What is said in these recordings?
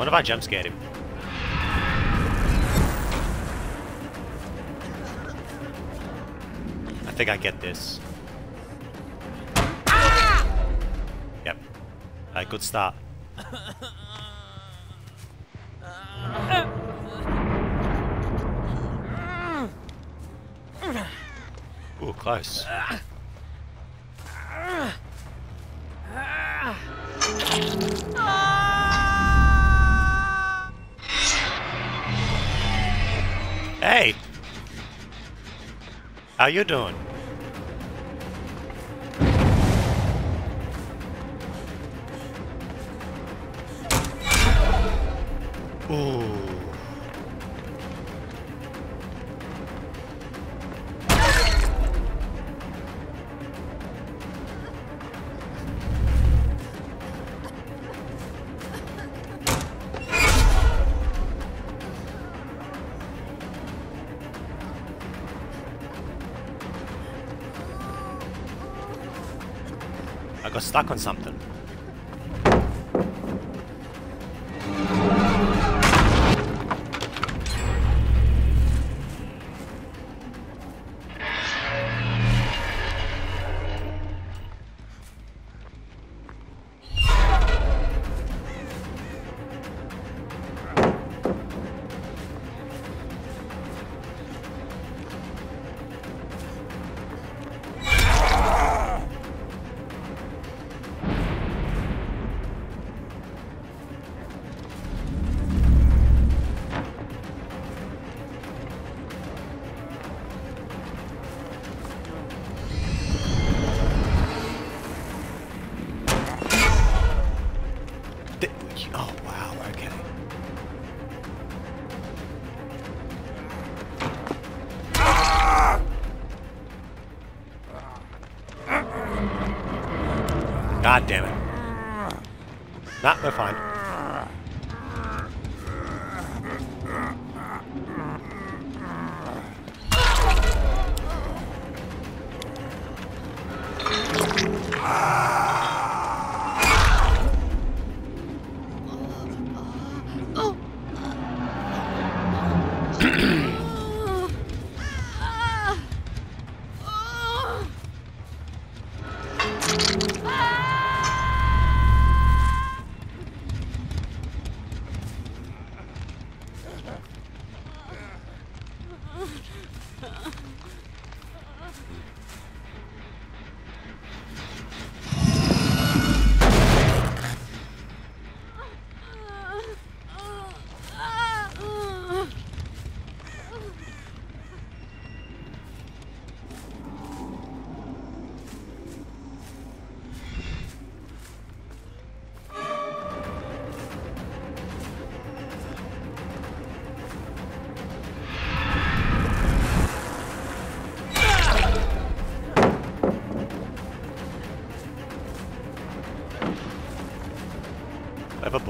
What if I jump scared him? I think I get this. Yep. A good start. Ooh, close. How you doing? Ooh. I got stuck on something.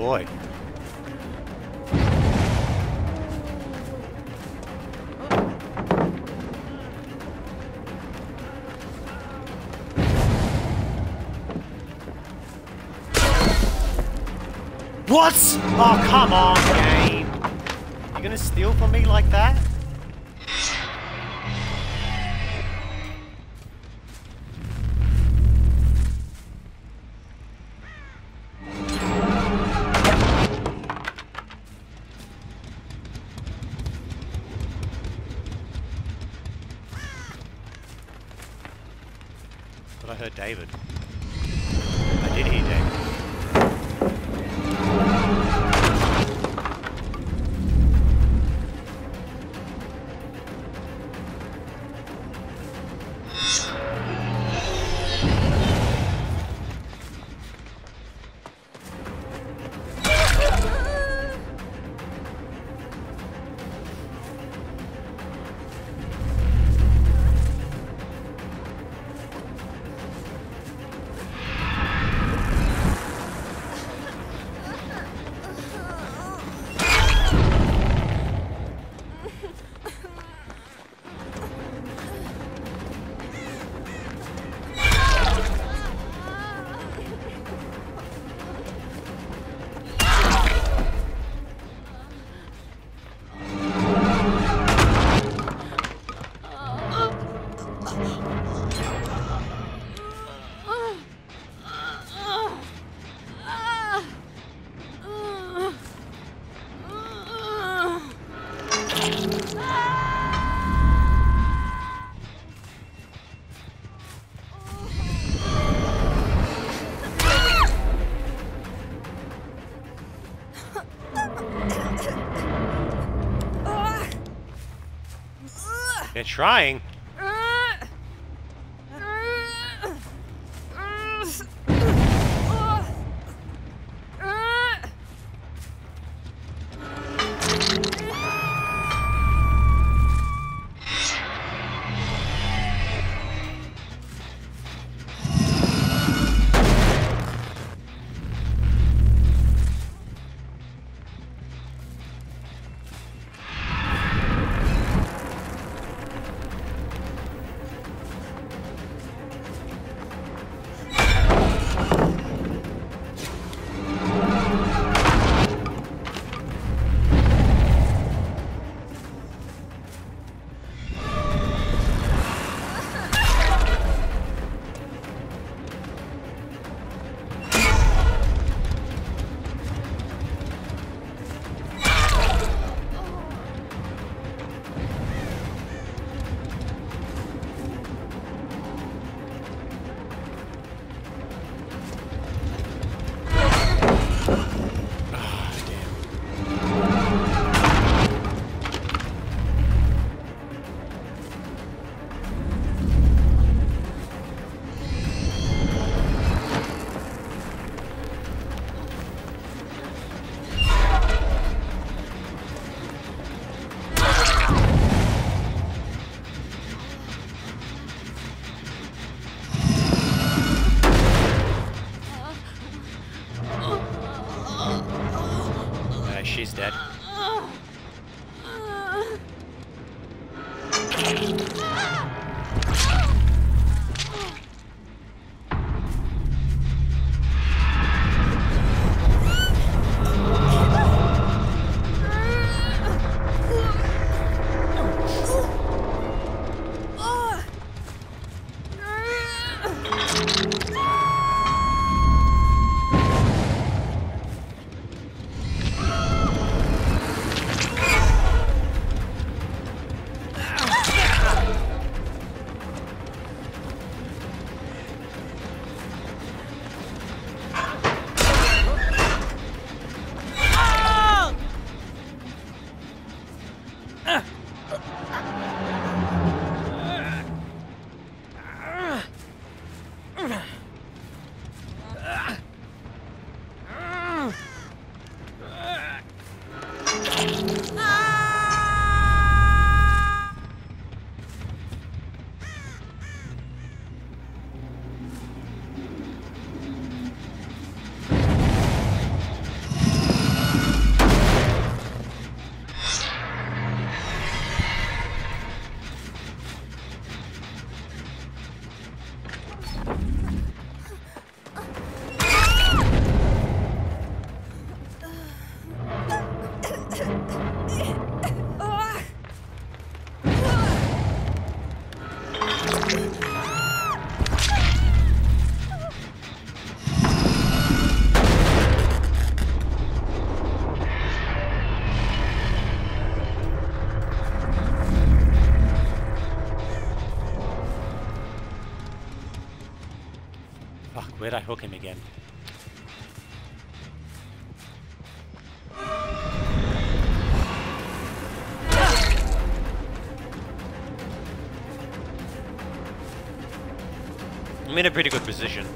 Boy. What? Oh, come on, game. You gonna steal from me like that? Heard David. And trying. She's dead. Where'd I hook him again? I'm in a pretty good position.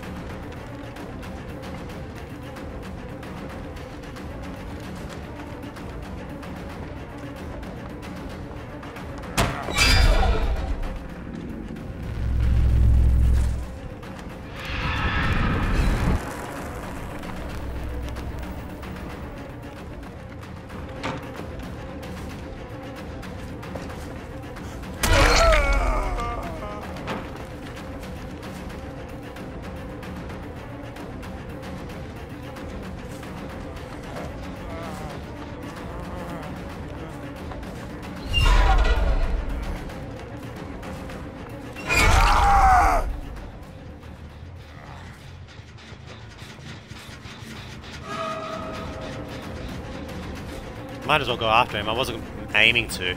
might as well go after him. I wasn't aiming to.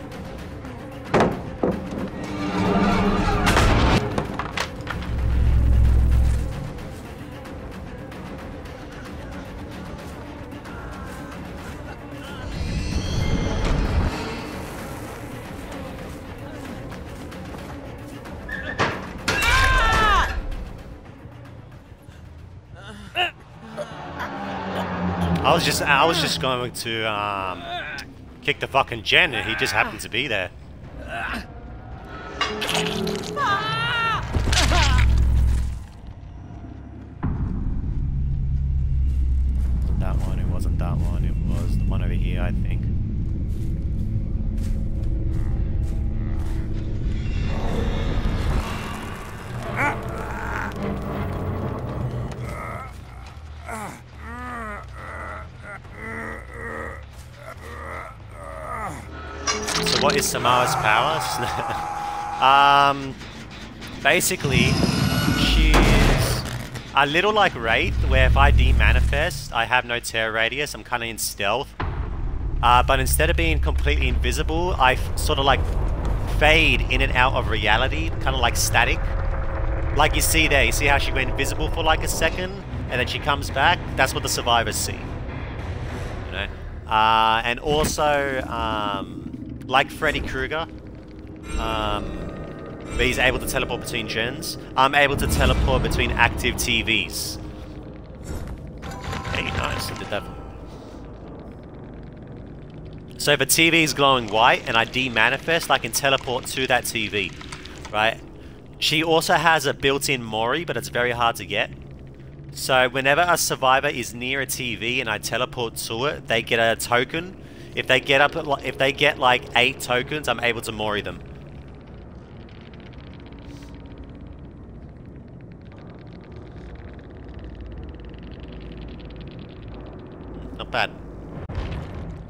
I was just I was just going to um, kick the fucking gen and he just ah. happened to be there. What is Samara's power? um, basically, she's a little like Wraith, where if I demanifest, I have no terror radius, I'm kind of in stealth. Uh, but instead of being completely invisible, I sort of like fade in and out of reality, kind of like static. Like you see there, you see how she went invisible for like a second, and then she comes back? That's what the survivors see. You know? Uh, and also, um, like Freddy Krueger, um, he's able to teleport between gens. I'm able to teleport between active TVs. Hey, nice, I did that. So if a TV is glowing white and I demanifest, I can teleport to that TV, right? She also has a built-in Mori, but it's very hard to get. So whenever a survivor is near a TV and I teleport to it, they get a token. If they get up, if they get like eight tokens, I'm able to Mori them. Not bad.